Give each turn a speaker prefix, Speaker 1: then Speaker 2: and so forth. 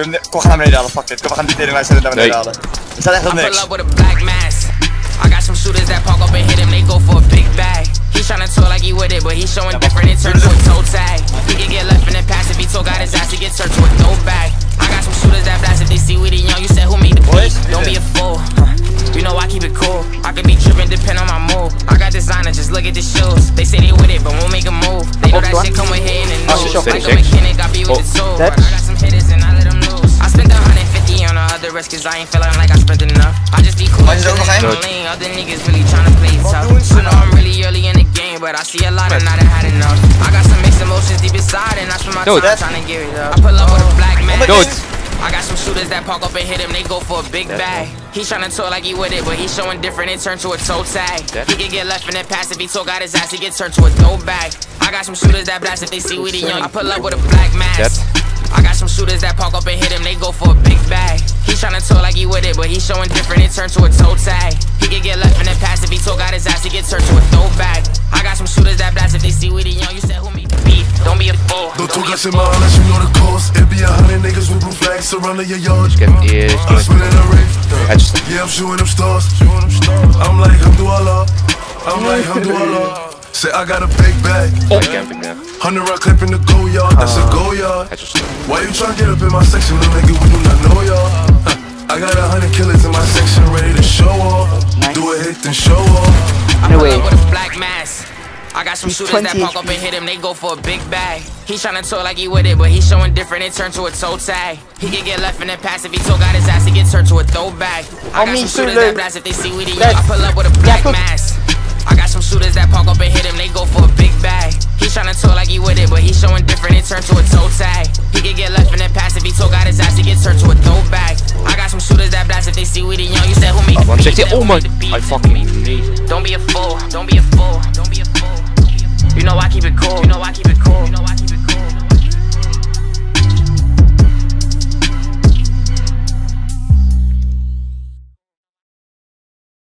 Speaker 1: Kom, kom, we gaan naar beneden halen, fuck it. Kom, we gaan die tering naar beneden
Speaker 2: Nee.
Speaker 1: halen. Er staat echt op
Speaker 3: I
Speaker 1: niks.
Speaker 3: up with a black mask. I got some shooters that park up and hit him, they go for a big bag. He tryna talk like he with it, but he's showing different, it turns to a toe tag. He can get left in the pass if he took out his ass, he get turned to a no bag. I got some shooters that blast if they see we the young, you said who made the beat? Don't be a fool. huh. You know I keep it cool. I could be tripping, depend on my mood. I got designer, just look at the shoes. They say they with it, but won't make a move. They know that shit come with hitting and
Speaker 2: Oh,
Speaker 3: news. Like a mechanic, I be with the tool. I got some hitters and I 150 the rest cause I ain't feeling like I spent enough. I just be cool.
Speaker 1: Why is it
Speaker 3: chillin'
Speaker 1: overhang?
Speaker 3: in. Other niggas really tryna play tough. I know I'm really early in the game, but I see a lot and I done had enough. I got some mixed emotions deep inside, and I spend my
Speaker 2: Dude,
Speaker 3: time
Speaker 1: that's-
Speaker 3: tryna give it up. I pull up with a black man.
Speaker 2: Dude.
Speaker 3: I got some shooters that park up and hit him, they go for a big bag. He tryna talk like he with it, but he showing different, it turned to a toe tag. He can get left in that pass if he talk out his ass, he get turned to a dope bag. I got some shooters that blast if they see we the young. I pull up with a black mask. I got some shooters that park up and hit him, they go for a big bag. He tryna talk like he with it, but he showing different, it turned to a toe tag. He can get left in that pass if he talk out his ass, he get turned to a dope bag. I got some shooters that blast if they see we the young. You said who me beef? Don't be a fool.
Speaker 4: Don't
Speaker 3: Don't
Speaker 4: talk
Speaker 3: be a
Speaker 4: us in my unless you know the cost. It be a hundred niggas with blue flags surrounding your yard.
Speaker 2: Ik heb eerst...
Speaker 4: I'm spinning a rave.
Speaker 2: Het
Speaker 4: Yeah, I'm shooting them stars. I'm like, Hamdulillah. I'm like, Hamdulillah. Say I got a big bag.
Speaker 2: Oh. camping daar.
Speaker 4: Hundred round clip in the Goyard. That's a Goyard.
Speaker 2: Het is
Speaker 4: Why you tryna get up in my section, little nigga? We do not know y'all. Huh. I got a hundred killers in my section ready to show off. Do a hit then show off.
Speaker 3: I
Speaker 5: No
Speaker 3: pull
Speaker 5: way.
Speaker 3: up with a black mask. I got some shooters that
Speaker 5: 20
Speaker 3: park up and hit him, they go for a big bag. He tryna talk like he with it, but he showing different, it turned to a toe tag. He can get left in the pass if he took out his ass, he get turned to a throwback. I
Speaker 5: Oh,
Speaker 3: got
Speaker 5: me
Speaker 3: some
Speaker 5: too,
Speaker 3: shooters that blast if they see we the young.
Speaker 5: That's-
Speaker 3: I pull up with a black mask. I got some shooters that park up and hit him, they go for a big bag. He tryna talk like he with it, but he showing different, it turned to a toe tag. He can get left in that pass if he took out his ass, he get turned to a throwback. I got some shooters that blast if they see we the young. You said who made the
Speaker 2: Waarom
Speaker 3: beat?
Speaker 2: Oh my...
Speaker 3: beat?
Speaker 2: I fucking need.
Speaker 3: Don't be a fool, don't be a fool, don't be a fool. You know I keep it cool, you know I keep it cool, you know I